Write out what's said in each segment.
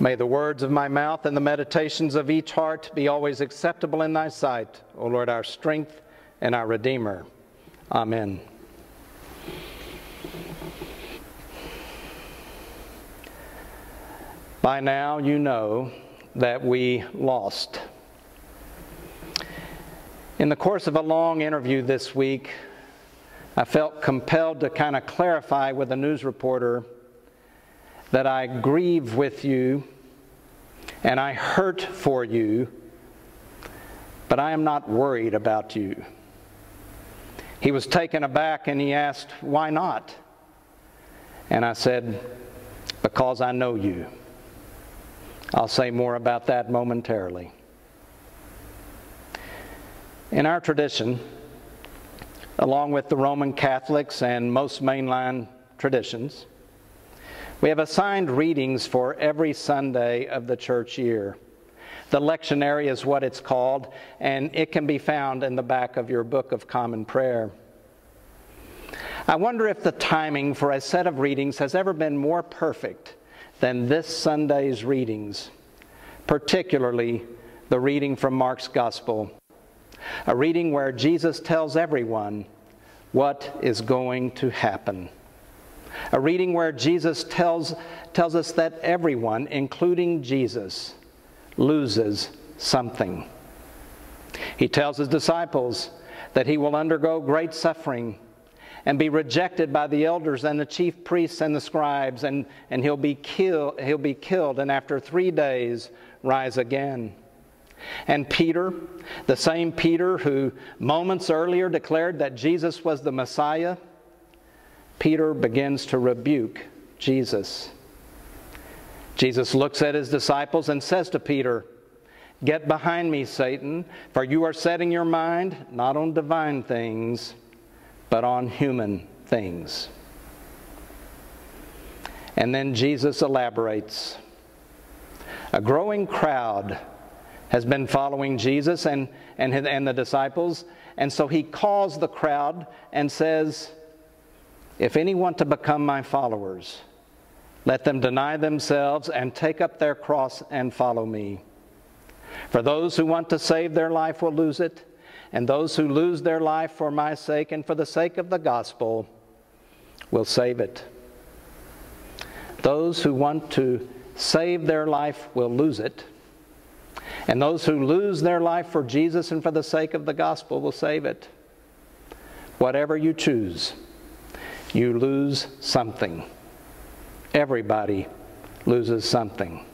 May the words of my mouth and the meditations of each heart be always acceptable in thy sight, O Lord, our strength and our Redeemer. Amen. By now, you know that we lost. In the course of a long interview this week, I felt compelled to kind of clarify with a news reporter that I grieve with you and I hurt for you, but I am not worried about you. He was taken aback and he asked, Why not? And I said, Because I know you. I'll say more about that momentarily. In our tradition, along with the Roman Catholics and most mainline traditions, we have assigned readings for every Sunday of the church year. The lectionary is what it's called, and it can be found in the back of your Book of Common Prayer. I wonder if the timing for a set of readings has ever been more perfect than this Sunday's readings, particularly the reading from Mark's Gospel, a reading where Jesus tells everyone what is going to happen. A reading where Jesus tells, tells us that everyone, including Jesus, loses something. He tells his disciples that he will undergo great suffering and be rejected by the elders and the chief priests and the scribes, and, and he'll, be kill, he'll be killed, and after three days rise again. And Peter, the same Peter who moments earlier declared that Jesus was the Messiah, Peter begins to rebuke Jesus. Jesus looks at his disciples and says to Peter, Get behind me, Satan, for you are setting your mind not on divine things, but on human things. And then Jesus elaborates. A growing crowd has been following Jesus and, and, and the disciples, and so he calls the crowd and says, if any want to become my followers, let them deny themselves and take up their cross and follow me. For those who want to save their life will lose it, and those who lose their life for my sake and for the sake of the gospel will save it. Those who want to save their life will lose it, and those who lose their life for Jesus and for the sake of the gospel will save it. Whatever you choose you lose something. Everybody loses something.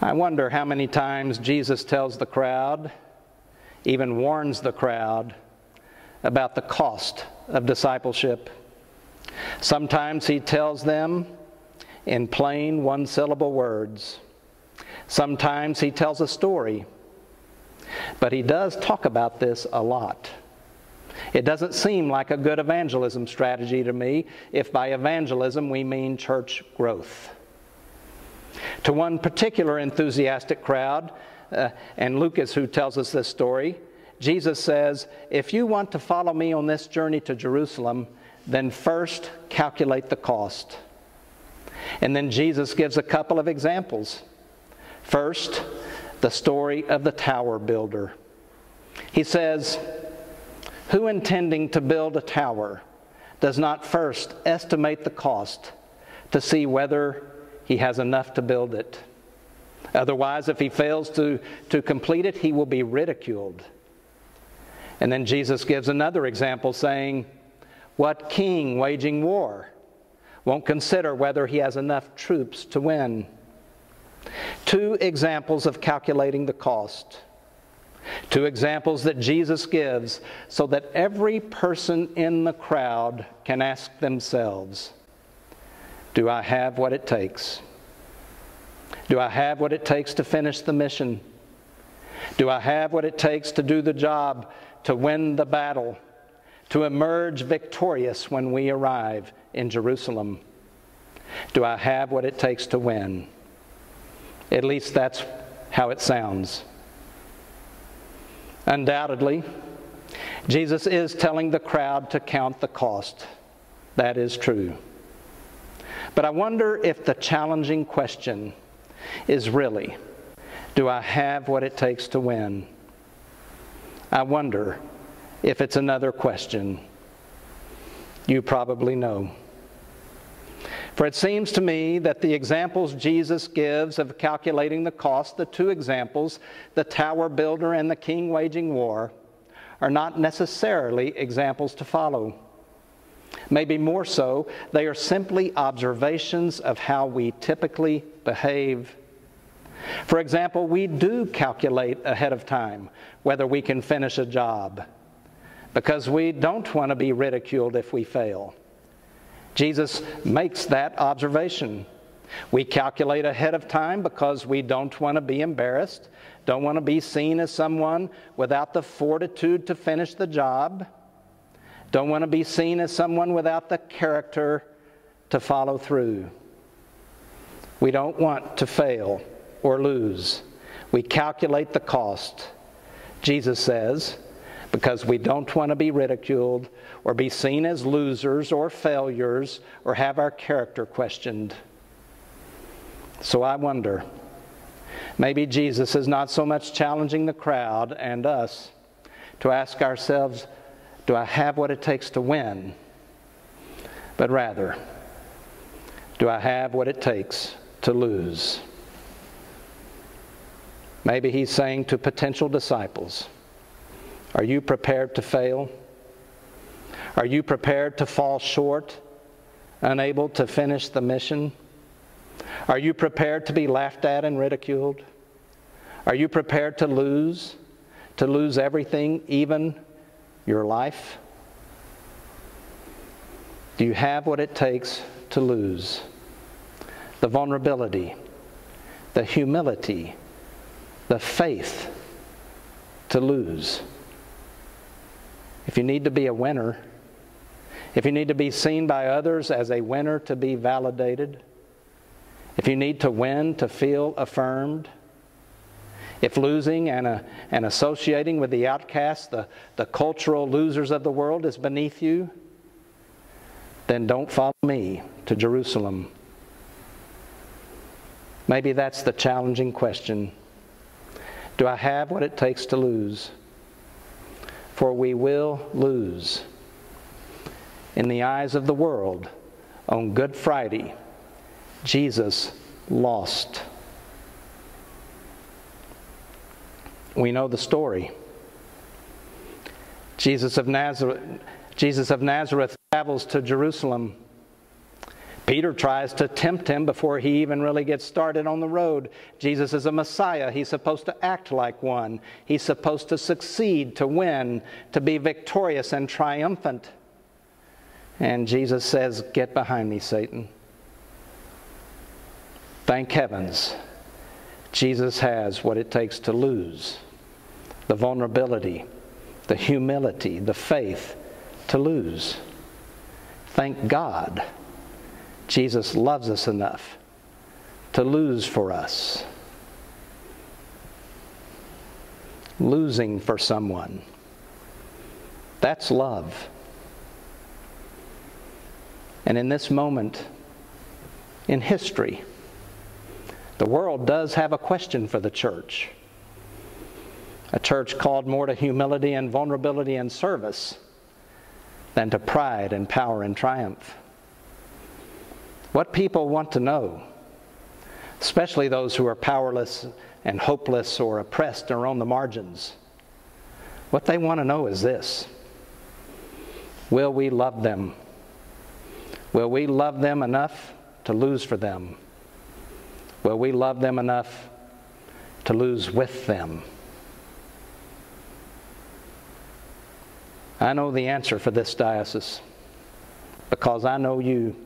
I wonder how many times Jesus tells the crowd, even warns the crowd, about the cost of discipleship. Sometimes he tells them in plain one syllable words. Sometimes he tells a story. But he does talk about this a lot. It doesn't seem like a good evangelism strategy to me if by evangelism we mean church growth. To one particular enthusiastic crowd, uh, and Lucas, who tells us this story, Jesus says, If you want to follow me on this journey to Jerusalem, then first calculate the cost. And then Jesus gives a couple of examples. First, the story of the tower builder. He says, who intending to build a tower does not first estimate the cost to see whether he has enough to build it? Otherwise, if he fails to, to complete it, he will be ridiculed. And then Jesus gives another example saying, What king waging war won't consider whether he has enough troops to win? Two examples of calculating the cost. Two examples that Jesus gives so that every person in the crowd can ask themselves Do I have what it takes? Do I have what it takes to finish the mission? Do I have what it takes to do the job, to win the battle, to emerge victorious when we arrive in Jerusalem? Do I have what it takes to win? At least that's how it sounds. Undoubtedly, Jesus is telling the crowd to count the cost. That is true. But I wonder if the challenging question is really do I have what it takes to win? I wonder if it's another question. You probably know. For it seems to me that the examples Jesus gives of calculating the cost, the two examples, the tower builder and the king waging war, are not necessarily examples to follow. Maybe more so, they are simply observations of how we typically behave. For example, we do calculate ahead of time whether we can finish a job because we don't want to be ridiculed if we fail. Jesus makes that observation. We calculate ahead of time because we don't want to be embarrassed, don't want to be seen as someone without the fortitude to finish the job, don't want to be seen as someone without the character to follow through. We don't want to fail or lose. We calculate the cost. Jesus says, because we don't want to be ridiculed or be seen as losers or failures or have our character questioned. So I wonder maybe Jesus is not so much challenging the crowd and us to ask ourselves, do I have what it takes to win? But rather, do I have what it takes to lose? Maybe he's saying to potential disciples, Are you prepared to fail? Are you prepared to fall short, unable to finish the mission? Are you prepared to be laughed at and ridiculed? Are you prepared to lose, to lose everything, even your life? Do you have what it takes to lose? The vulnerability, the humility, the faith to lose. If you need to be a winner, if you need to be seen by others as a winner to be validated, if you need to win to feel affirmed, if losing and, uh, and associating with the outcasts, the, the cultural losers of the world, is beneath you, then don't follow me to Jerusalem. Maybe that's the challenging question. Do I have what it takes to lose? For we will lose in the eyes of the world, on Good Friday, Jesus lost. We know the story. Jesus of Nazareth, Jesus of Nazareth travels to Jerusalem. Peter tries to tempt him before he even really gets started on the road. Jesus is a Messiah. He's supposed to act like one. He's supposed to succeed, to win, to be victorious and triumphant. And Jesus says, Get behind me, Satan. Thank heavens, Jesus has what it takes to lose the vulnerability, the humility, the faith to lose. Thank God, Jesus loves us enough to lose for us. Losing for someone. That's love. And in this moment in history, the world does have a question for the church. A church called more to humility and vulnerability and service than to pride and power and triumph. What people want to know, especially those who are powerless and hopeless or oppressed or on the margins, what they want to know is this Will we love them? Will we love them enough to lose for them? Will we love them enough to lose with them? I know the answer for this diocese because I know you.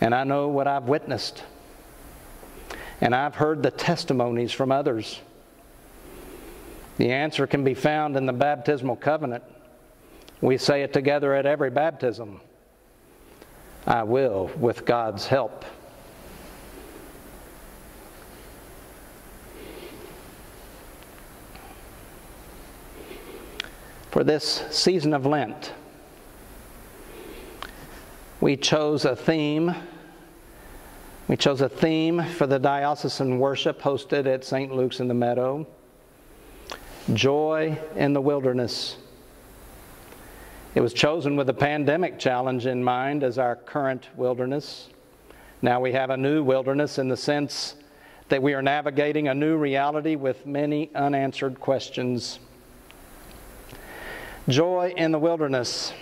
And I know what I've witnessed. And I've heard the testimonies from others. The answer can be found in the baptismal covenant. We say it together at every baptism. I will with God's help. For this season of Lent, we chose a theme. We chose a theme for the diocesan worship hosted at St. Luke's in the Meadow Joy in the Wilderness. It was chosen with the pandemic challenge in mind as our current wilderness. Now we have a new wilderness in the sense that we are navigating a new reality with many unanswered questions. Joy in the wilderness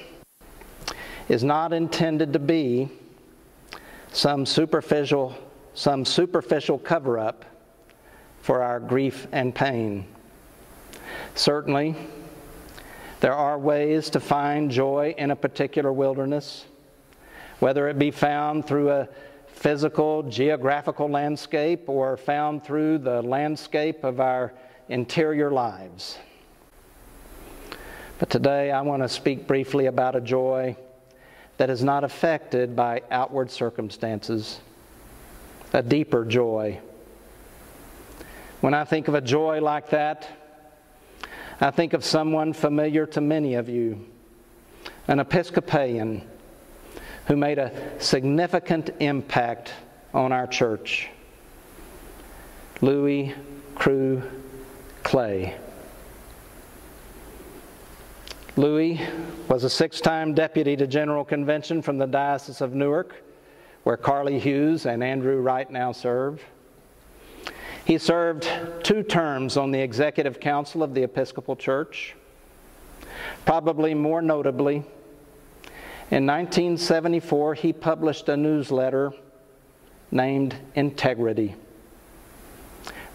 is not intended to be some superficial, some superficial cover up for our grief and pain. Certainly, there are ways to find joy in a particular wilderness, whether it be found through a physical, geographical landscape or found through the landscape of our interior lives. But today I want to speak briefly about a joy that is not affected by outward circumstances, a deeper joy. When I think of a joy like that, I think of someone familiar to many of you, an Episcopalian who made a significant impact on our church, Louie Crew Clay. Louie was a six time deputy to General Convention from the Diocese of Newark, where Carlye Hughes and Andrew Wright now serve. He served two terms on the Executive Council of the Episcopal Church. Probably more notably, in 1974, he published a newsletter named Integrity.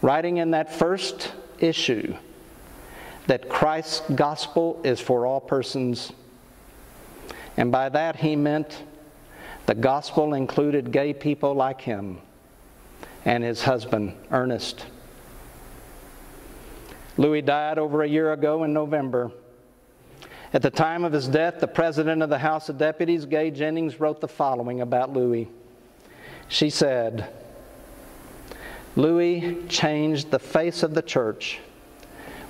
Writing in that first issue that Christ's gospel is for all persons. And by that he meant the gospel included gay people like him and his husband, Ernest. Louie died over a year ago in November. At the time of his death, the president of the House of Deputies, Gay Jennings, wrote the following about Louie. She said, Louie changed the face of the church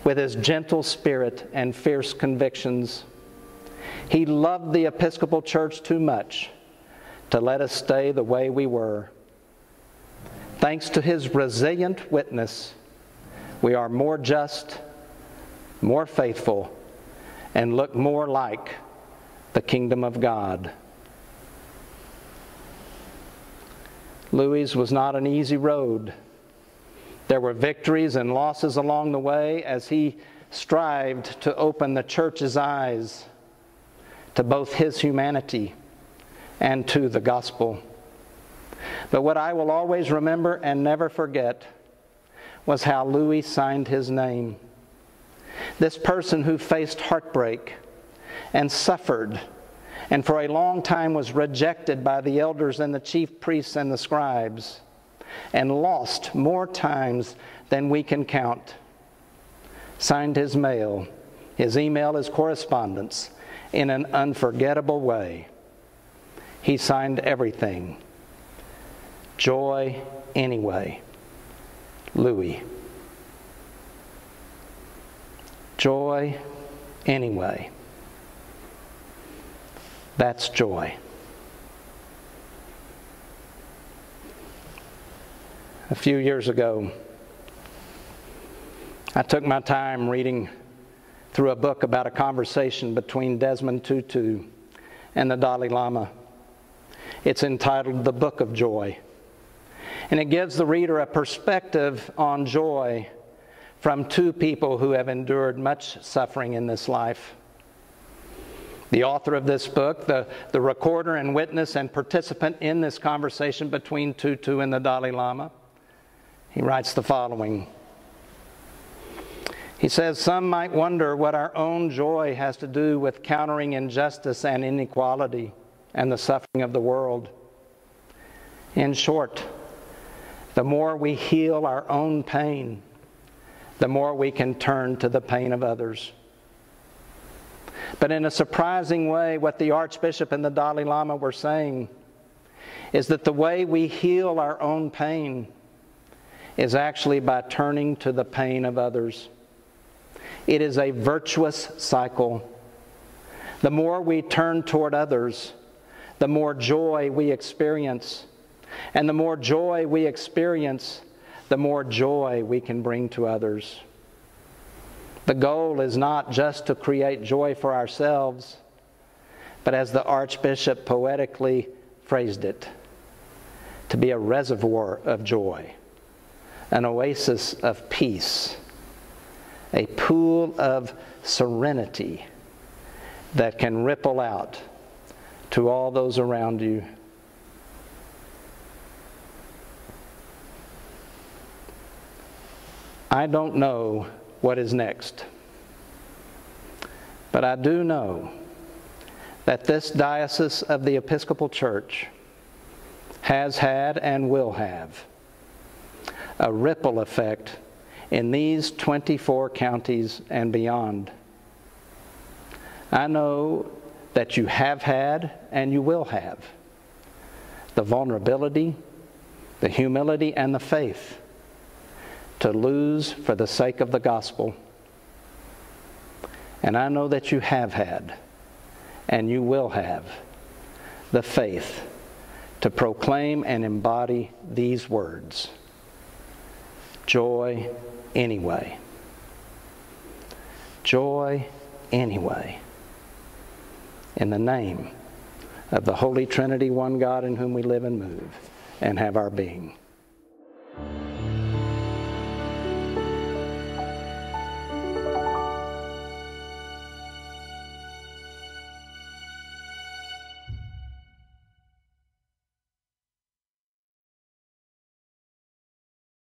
with his gentle spirit and fierce convictions. He loved the Episcopal Church too much to let us stay the way we were. Thanks to his resilient witness, we are more just, more faithful, and look more like the kingdom of God. Louie was not an easy road. There were victories and losses along the way as he strived to open the church's eyes to both his humanity and to the gospel. But what I will always remember and never forget was how Louie signed his name. This person who faced heartbreak and suffered and for a long time was rejected by the elders and the chief priests and the scribes and lost more times than we can count. Signed his mail, his email, his correspondence in an unforgettable way. He signed everything Joy anyway. Louie. Joy anyway. That's joy. A few years ago, I took my time reading through a book about a conversation between Desmond Tutu and the Dalai Lama. It's entitled The Book of Joy. And it gives the reader a perspective on joy from two people who have endured much suffering in this life. The author of this book, the, the recorder and witness and participant in this conversation between Tutu and the Dalai Lama, he writes the following. He says, Some might wonder what our own joy has to do with countering injustice and inequality and the suffering of the world. In short, the more we heal our own pain, the more we can turn to the pain of others. But in a surprising way, what the Archbishop and the Dalai Lama were saying is that the way we heal our own pain is actually by turning to the pain of others. It is a virtuous cycle. The more we turn toward others, the more joy we experience. And the more joy we experience, the more joy we can bring to others. The goal is not just to create joy for ourselves, but as the Archbishop poetically phrased it, to be a reservoir of joy, an oasis of peace, a pool of serenity that can ripple out to all those around you. I don't know what is next, but I do know that this diocese of the Episcopal Church has had and will have a ripple effect in these 24 counties and beyond. I know that you have had and you will have the vulnerability, the humility, and the faith to lose for the sake of the gospel. And I know that you have had and you will have the faith to proclaim and embody these words joy anyway. Joy anyway in the name of the Holy Trinity, one God in whom we live and move and have our being.